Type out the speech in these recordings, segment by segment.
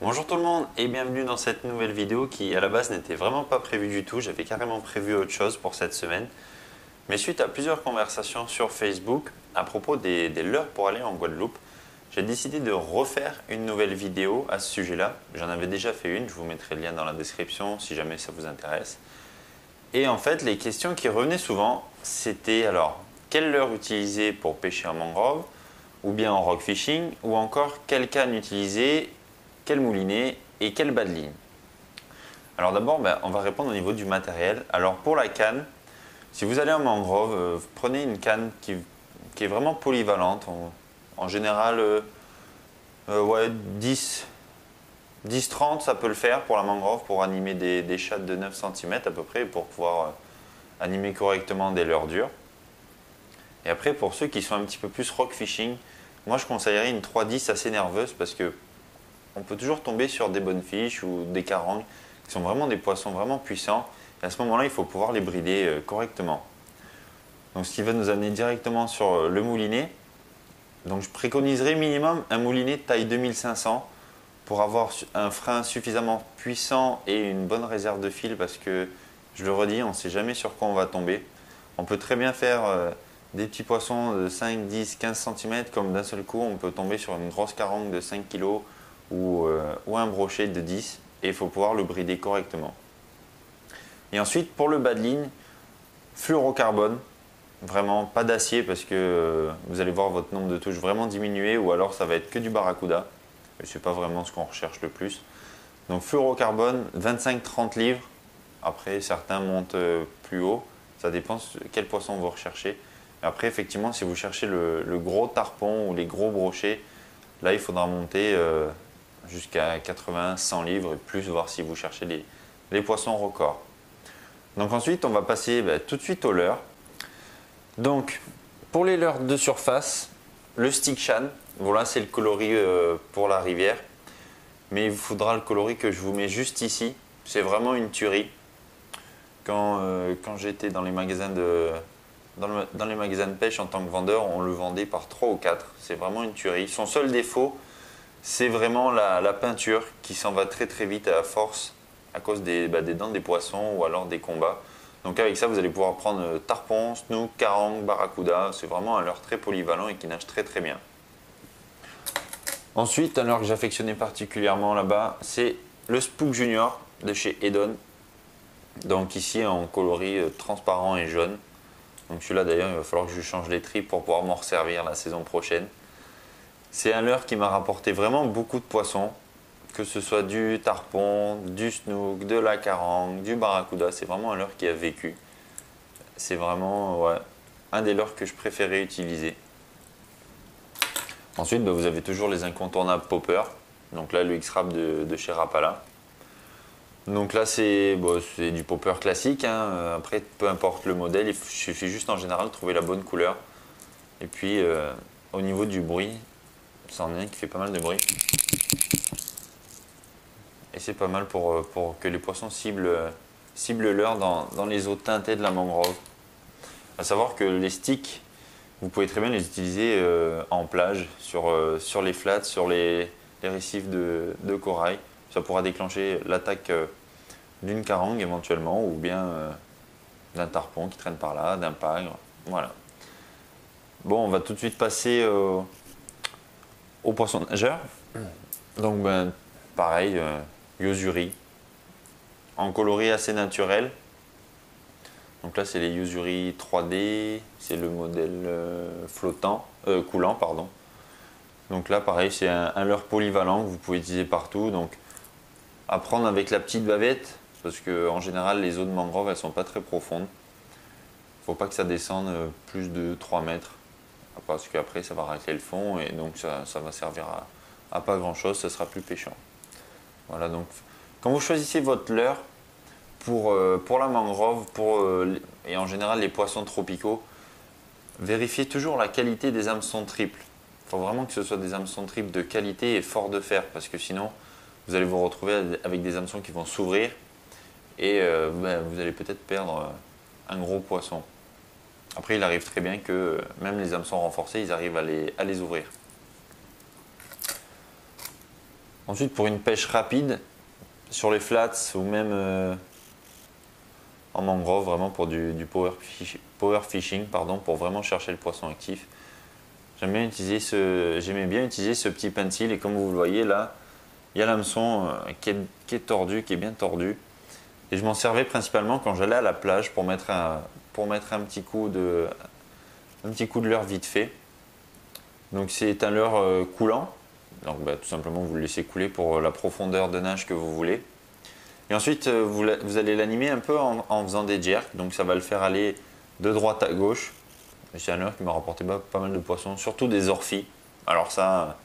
Bonjour tout le monde et bienvenue dans cette nouvelle vidéo qui à la base n'était vraiment pas prévue du tout, j'avais carrément prévu autre chose pour cette semaine. Mais suite à plusieurs conversations sur Facebook à propos des, des pour aller en Guadeloupe, j'ai décidé de refaire une nouvelle vidéo à ce sujet-là. J'en avais déjà fait une, je vous mettrai le lien dans la description si jamais ça vous intéresse. Et en fait, les questions qui revenaient souvent, c'était alors, quelle leurre utiliser pour pêcher en mangrove, ou bien en rock fishing, ou encore quelle canne utiliser quel moulinet et quelle bas de ligne Alors d'abord, ben, on va répondre au niveau du matériel. Alors pour la canne, si vous allez en mangrove, euh, prenez une canne qui, est vraiment polyvalente. en général, euh, euh, ouais, 10, 10-30, ça peut le faire pour la mangrove, pour animer des, des chattes de 9 cm à peu près, pour pouvoir animer correctement des leurres. Et après, pour ceux qui sont un petit peu plus rock fishing, moi je conseillerais une 3-10 assez nerveuse parce que on peut toujours tomber sur des bonnes fiches ou des carangues qui sont vraiment des poissons vraiment puissants. Et à ce moment-là, il faut pouvoir les brider euh, correctement. Donc, ce qui va nous amener directement sur euh, le moulinet. Donc, je préconiserais minimum un moulinet taille 2500 pour avoir un frein suffisamment puissant et une bonne réserve de fil parce que, je le redis, on ne sait jamais sur quoi on va tomber. On peut très bien faire euh, des petits poissons de 5, 10, 15 cm comme d'un seul coup, on peut tomber sur une grosse carangue de 5 kg euh, ou, un brochet de 10 et il faut pouvoir le brider correctement. Et ensuite, pour le bas de ligne, fluorocarbone, vraiment pas d'acier parce que euh, vous allez voir votre nombre de touches vraiment diminuer ou alors ça va être que du barracuda. Et c'est pas vraiment ce qu'on recherche le plus. Donc fluorocarbone, 25-30 livres. Après, certains montent euh, plus haut. Ça dépend quel poisson vous recherchez. Après, effectivement, si vous cherchez le, gros tarpon ou les gros brochets, là, il faudra monter jusqu'à 80, 100 livres et plus, voir si vous cherchez les, poissons records. Donc ensuite, on va passer bah, tout de suite aux leurres. Donc, pour les leurres de surface, le stick shan, voilà, c'est le coloris euh, pour la rivière. Mais il faudra le coloris que je vous mets juste ici. C'est vraiment une tuerie. Quand, euh, quand j'étais dans les magasins de les magasins de pêche en tant que vendeur, on le vendait par 3 ou 4. C'est vraiment une tuerie. Son seul défaut, c'est vraiment la, peinture qui s'en va très très vite à force à cause bah, des, dents des poissons ou alors des combats. Donc avec ça, vous allez pouvoir prendre euh, tarpon, snook, carang, barracuda. C'est vraiment un leurre très polyvalent et qui nage très très bien. Ensuite, un leurre que j'affectionnais particulièrement là-bas, c'est le Spook Junior de chez Edon. Donc ici en coloris euh, transparent et jaune. Donc celui-là d'ailleurs, il va falloir que je change les tripes pour pouvoir m'en resservir la saison prochaine. C'est un leurre qui m'a rapporté vraiment beaucoup de poissons, que ce soit du tarpon, du snook, de la carangue, du barracuda. C'est vraiment un leurre qui a vécu. C'est vraiment un des leurres que je préférais utiliser. Ensuite, bah, vous avez toujours les incontournables popper. Donc là, le X-Rap de, chez Rapala. Donc là, c'est du popper classique. Hein. Après, peu importe le modèle, il suffit juste en général de trouver la bonne couleur. Et puis, euh, au niveau du bruit, c'en est un qui fait pas mal de bruit. Et c'est pas mal pour, euh, pour, que les poissons ciblent, ciblent l'heure dans, les eaux teintées de la mangrove. A savoir que les sticks, vous pouvez très bien les utiliser euh, en plage, sur, euh, sur les flats, sur les, récifs de, corail. Ça pourra déclencher l'attaque d'une carangue éventuellement, ou bien d'un tarpon qui traîne par là, d'un pagre. Voilà. Bon, on va tout de suite passer au au poisson nageur. Donc, ben, pareil, euh, Yosuri, en coloris assez naturel. Donc là, c'est les Yosuri 3D, c'est le modèle euh, flottant, euh, coulant, pardon. Donc là, pareil, c'est un, leurre polyvalent que vous pouvez utiliser partout. Donc, à prendre avec la petite bavette, parce que en général, les eaux de mangrove, elles sont pas très profondes. Faut pas que ça descende plus de 3 mètres parce qu'après ça va racler le fond et donc ça, va servir à, pas grand chose, ce sera plus pêchant. Voilà donc quand vous choisissez votre leurre pour, euh, la mangrove pour, euh, et en général les poissons tropicaux, vérifiez toujours la qualité des hameçons triples. Il faut vraiment que ce soit des hameçons triples de qualité et fort de fer parce que sinon vous allez vous retrouver avec des hameçons qui vont s'ouvrir et euh, ben, vous allez peut-être perdre un gros poisson. Après, il arrive très bien que même les hameçons renforcés, ils arrivent à les, ouvrir. Ensuite, pour une pêche rapide, sur les flats ou même euh, en mangrove, vraiment pour du, power, fishing, pardon, pour vraiment chercher le poisson actif. J'aimais bien utiliser ce petit pencil et comme vous le voyez là, il y a l'hameçon euh, qui, est, tordu, qui est bien tordu. Et je m'en servais principalement quand j'allais à la plage pour mettre un, pour mettre un petit coup de, un petit coup de vite fait. Donc c'est un leurre euh, coulant. Donc bah, tout simplement vous le laissez couler pour la profondeur de nage que vous voulez. Et ensuite euh, vous, allez l'animer un peu en, faisant des jerks. Donc ça va le faire aller de droite à gauche. C'est un leurre qui m'a rapporté pas, mal de poissons, surtout des orphies. Alors ça,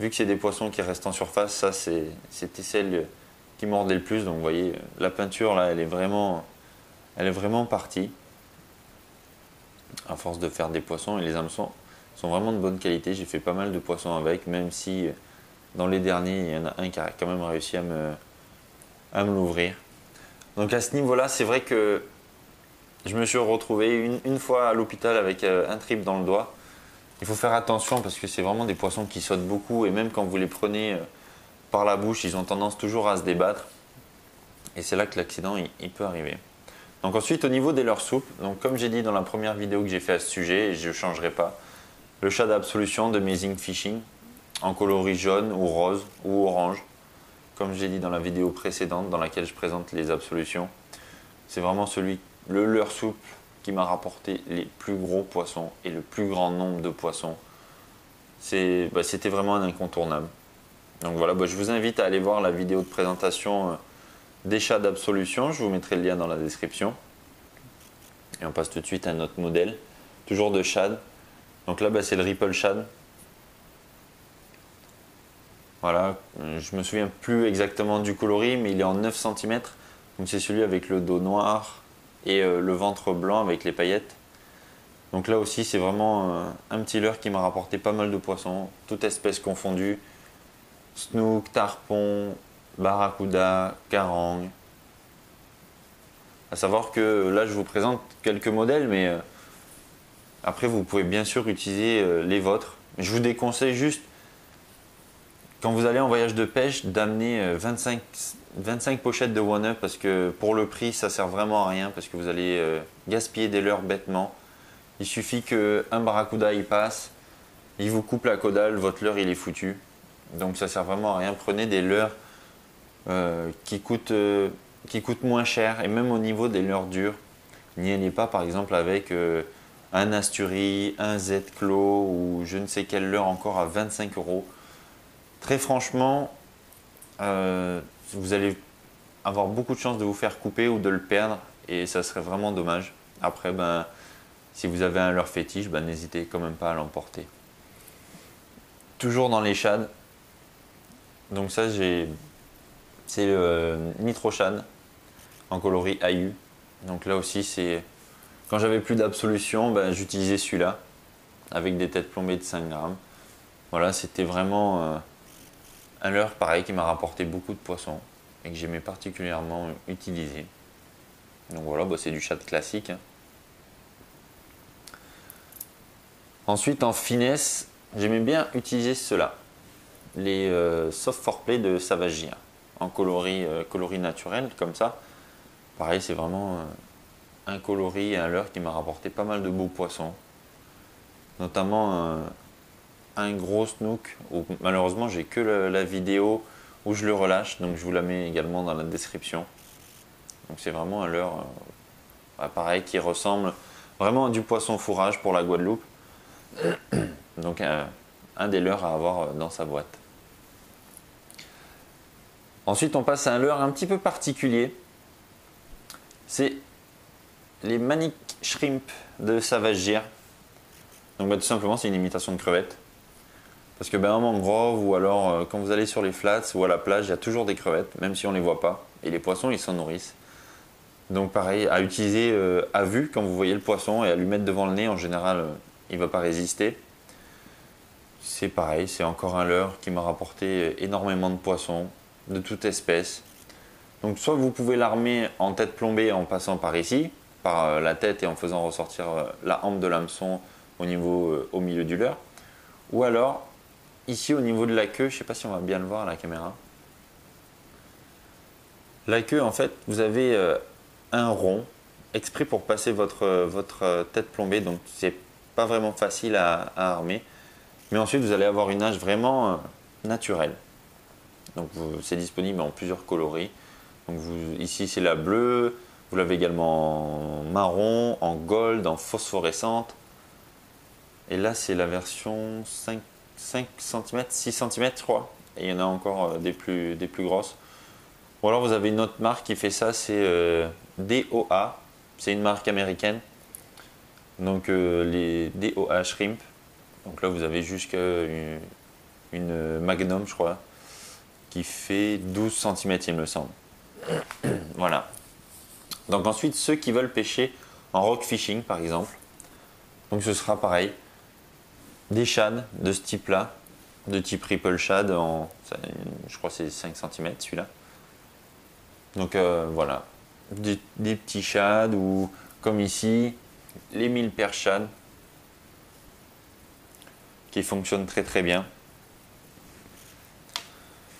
vu que c'est des poissons qui restent en surface, ça c'était celle qui mordait le plus. Donc vous voyez, la peinture là, elle est vraiment, elle est vraiment partie à force de faire des poissons et les hameçons sont vraiment de bonne qualité. J'ai fait pas mal de poissons avec, même si euh, dans les derniers, il y en a un qui a quand même réussi à me, l'ouvrir. Donc à ce niveau-là, c'est vrai que je me suis retrouvé une, fois à l'hôpital avec euh, un trip dans le doigt. Il faut faire attention parce que c'est vraiment des poissons qui sautent beaucoup et même quand vous les prenez euh, par la bouche, ils ont tendance toujours à se débattre. Et c'est là que l'accident il peut arriver. Donc ensuite au niveau des leurres souples, donc comme j'ai dit dans la première vidéo que j'ai fait à ce sujet, et je ne changerai pas, le chat d'absolution de Amazing Fishing en coloris jaune ou rose ou orange, comme j'ai dit dans la vidéo précédente dans laquelle je présente les absolutions. C'est vraiment celui, le leurre souple qui m'a rapporté les plus gros poissons et le plus grand nombre de poissons. Bah, c'était vraiment un incontournable. Donc voilà, bah, je vous invite à aller voir la vidéo de présentation euh, des chats d'absolution. Je vous mettrai le lien dans la description. Et on passe tout de suite à notre modèle. Toujours de shad. Donc là, bah, c'est le Ripple Shad. Voilà, je me souviens plus exactement du coloris, mais il est en 9 cm. Donc c'est celui avec le dos noir et euh, le ventre blanc avec les paillettes. Donc là aussi, c'est vraiment euh, un petit leurre qui m'a rapporté pas mal de poissons, toutes espèces confondues. Snook, tarpon, Barracuda, Karang. À savoir que là, je vous présente quelques modèles, mais euh, après, vous pouvez bien sûr utiliser euh, les vôtres. Je vous déconseille juste, quand vous allez en voyage de pêche, d'amener 25, euh, 25 pochettes de one-up parce que pour le prix, ça sert vraiment à rien parce que vous allez gaspiller des leurres bêtement. Il suffit qu'un barracuda y passe, il vous coupe la caudale, votre leurre il est foutu. Donc ça sert vraiment à rien. Prenez des leurres euh, qui, coûtent, euh, qui coûtent moins cher et même au niveau des leurres dures. N'y allez pas par exemple avec euh, un Asturie, un Z-Clos ou je ne sais quelle leurre encore à 25 euros. Très franchement, vous allez avoir beaucoup de chances de vous faire couper ou de le perdre et ça serait vraiment dommage. Après, ben, si vous avez un leurre fétiche, ben, n'hésitez quand même pas à l'emporter. Toujours dans les shads. Donc ça, j'ai c'est le euh, Nitrochan en coloris AU. Donc là aussi, c'est quand j'avais plus d'absolution, ben, j'utilisais celui-là avec des têtes plombées de 5 grammes. Voilà, c'était vraiment euh, un leurre pareil qui m'a rapporté beaucoup de poissons et que j'aimais particulièrement utiliser. Donc voilà, bah, c'est du chat classique. Hein. Ensuite, en finesse, j'aimais bien utiliser cela, les euh, soft foreplay de Savagia en coloris, euh, coloris naturel comme ça. Pareil, c'est vraiment euh, un coloris et un leurre qui m'a rapporté pas mal de beaux poissons. Notamment un gros snook où malheureusement j'ai que la vidéo où je le relâche, donc je vous la mets également dans la description. Donc c'est vraiment un leurre euh, pareil qui ressemble vraiment à du poisson fourrage pour la Guadeloupe. Donc un des leurres à avoir dans sa boîte. Ensuite, on passe à un leurre un petit peu particulier. C'est les Manic Shrimp de Savage Donc, bah, tout simplement, c'est une imitation de crevette. Parce que ben, en mangrove ou alors euh, quand vous allez sur les flats ou à la plage, il y a toujours des crevettes, même si on ne les voit pas. Et les poissons, ils s'en nourrissent. Donc pareil, à utiliser euh, à vue quand vous voyez le poisson et à lui mettre devant le nez, en général, euh, il ne va pas résister. C'est pareil, c'est encore un leurre qui m'a rapporté énormément de poissons de toute espèce. Donc soit vous pouvez l'armer en tête plombée en passant par ici, par euh, la tête et en faisant ressortir euh, la hampe de l'hameçon au niveau euh, au milieu du leurre, ou alors ici au niveau de la queue, je ne sais pas si on va bien le voir à la caméra. La queue, en fait, vous avez un rond exprès pour passer votre, votre tête plombée, donc c'est pas vraiment facile à, armer. Mais ensuite, vous allez avoir une nage vraiment naturelle. Donc c'est disponible en plusieurs coloris. Donc ici c'est la bleue, vous l'avez également en marron, en gold, en phosphorescente. Et là c'est la version 5, 5 cm, 6 cm je crois. Et il y en a encore euh, des plus, grosses. Ou alors vous avez une autre marque qui fait ça, c'est euh, DOA. C'est une marque américaine. Donc euh, les DOA Shrimp. Donc là vous avez jusqu'à une, Magnum je crois. Qui fait 12 cm il me semble. voilà. Donc ensuite ceux qui veulent pêcher en rock fishing par exemple. Donc ce sera pareil. Des shads de ce type là. De type Ripple Shad en, je crois c'est 5 cm celui-là. Donc euh, voilà, des, petits shads ou comme ici, les mille perchades qui fonctionnent très très bien.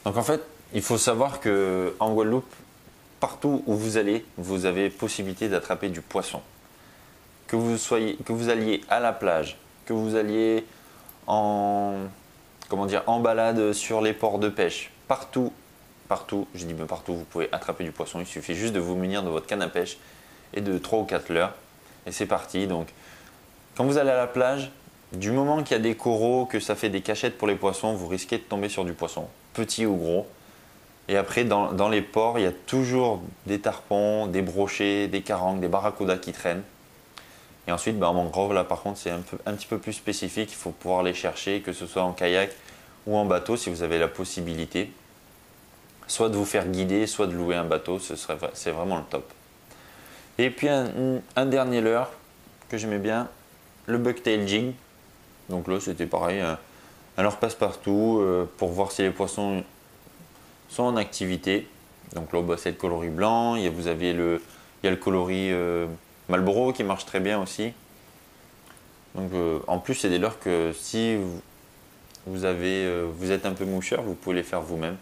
Donc en fait, il faut savoir que en Guadeloupe, partout où vous allez, vous avez possibilité d'attraper du poisson. Que vous alliez à la plage, que vous alliez en comment dire en balade sur les ports de pêche, partout partout, je dis bien partout, vous pouvez attraper du poisson. Il suffit juste de vous munir de votre canne à pêche et de 3 ou 4 leurres. Et c'est parti. Donc, quand vous allez à la plage, du moment qu'il y a des coraux, que ça fait des cachettes pour les poissons, vous risquez de tomber sur du poisson, petit ou gros. Et après, dans, les ports, il y a toujours des tarpons, des brochets, des carangues, des barracudas qui traînent. Et ensuite, bah, en mangrove, là par contre, c'est un, un petit peu plus spécifique. Il faut pouvoir les chercher, que ce soit en kayak ou en bateau si vous avez la possibilité soit de vous faire guider, soit de louer un bateau, ce c'est vraiment le top. Et puis un, dernier leurre que j'aimais bien, le bucktail jig. Donc là c'était pareil, leurre passe-partout euh, pour voir si les poissons sont en activité. Donc là bah, c'est le coloris blanc, il y a, vous avez le, coloris euh, Marlboro qui marche très bien aussi. Euh, en plus c'est des leurres que si vous, avez, vous êtes un peu moucheur, vous pouvez les faire vous-même.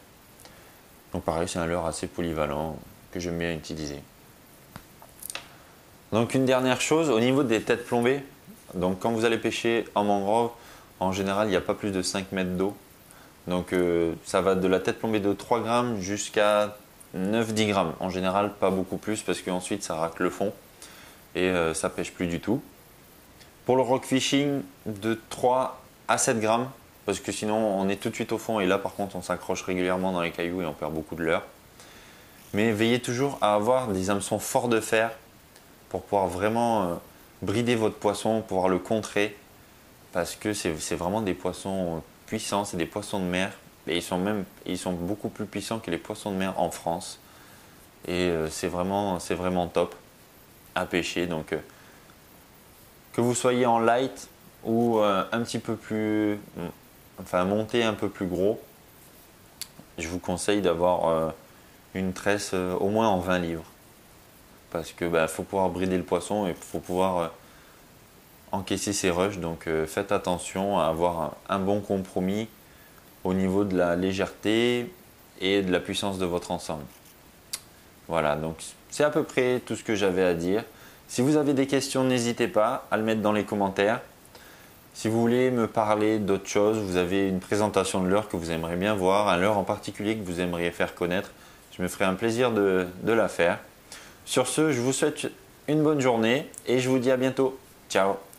Donc pareil, c'est un leurre assez polyvalent que j'aime bien utiliser. Donc une dernière chose, au niveau des têtes plombées, donc quand vous allez pêcher en mangrove, en général il n'y a pas plus de 5 mètres d'eau. Donc euh, ça va de la tête plombée de 3 grammes jusqu'à 9-10 grammes. En général pas beaucoup plus parce qu'ensuite ça racle le fond et euh, ça pêche plus du tout. Pour le rock fishing, de 3 à 7 grammes, parce que sinon on est tout de suite au fond et là par contre on s'accroche régulièrement dans les cailloux et on perd beaucoup de l'heure. Mais veillez toujours à avoir des hameçons forts de fer pour pouvoir vraiment euh, brider votre poisson, pouvoir le contrer parce que c'est vraiment des poissons puissants, c'est des poissons de mer et ils sont même ils sont beaucoup plus puissants que les poissons de mer en France et euh, c'est vraiment vraiment top à pêcher donc euh, que vous soyez en light ou un petit peu plus enfin monter un peu plus gros, je vous conseille d'avoir euh, une tresse euh, au moins en 20 livres. Parce que bah, faut pouvoir brider le poisson et faut pouvoir euh, encaisser ses rushs. Donc faites attention à avoir un, bon compromis au niveau de la légèreté et de la puissance de votre ensemble. Voilà, donc c'est à peu près tout ce que j'avais à dire. Si vous avez des questions, n'hésitez pas à le mettre dans les commentaires. Si vous voulez me parler d'autre chose, vous avez une présentation de l'heure que vous aimeriez bien voir, un leurre en particulier que vous aimeriez faire connaître, je me ferai un plaisir de la faire. Sur ce, je vous souhaite une bonne journée et je vous dis à bientôt. Ciao